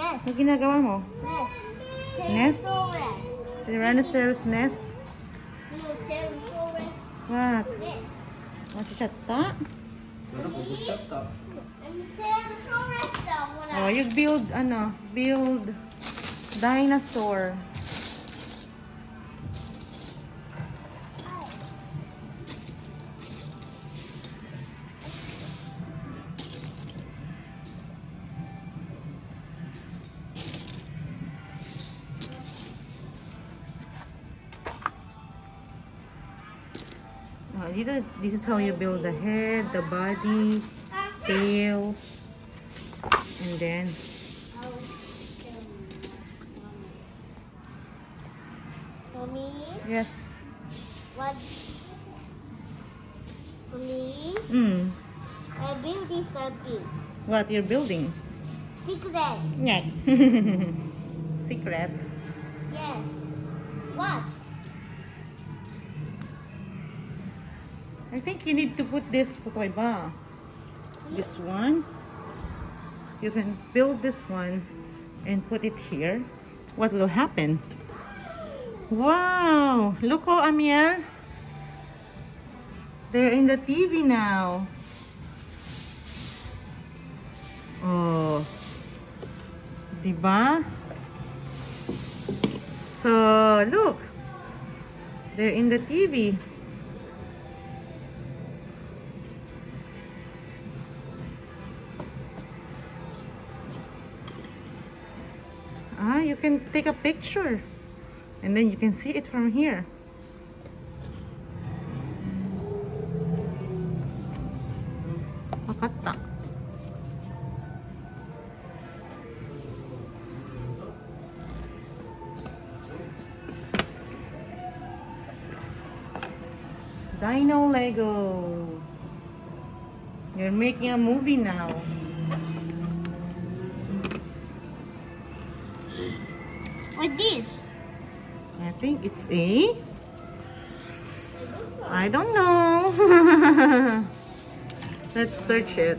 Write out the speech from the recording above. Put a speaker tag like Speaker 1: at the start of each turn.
Speaker 1: Nest.
Speaker 2: Ano ginagawa mo?
Speaker 1: Nest.
Speaker 2: Nest?
Speaker 1: Tyrannosaurus
Speaker 2: nest? What?
Speaker 1: Nest. What's that?
Speaker 2: Oh, you build, ano, build dinosaur. Oh, dito, this is how you build the head, the body, tail, and then
Speaker 1: Mommy,
Speaker 2: yes.
Speaker 1: what? Mommy,
Speaker 2: Mm.
Speaker 1: I built this something.
Speaker 2: What you're building?
Speaker 1: Secret.
Speaker 2: Yeah. Secret.
Speaker 1: Yes. What?
Speaker 2: I think you need to put this ba? This one. You can build this one and put it here. What will happen? Wow! Look oh, Amiel. They're in the TV now. Oh. Diba? So, look. They're in the TV. Ah, you can take a picture. And then you can see it from here. Dino Lego. You're making a movie now.
Speaker 1: What this?
Speaker 2: I think it's a. I don't know. Let's search it.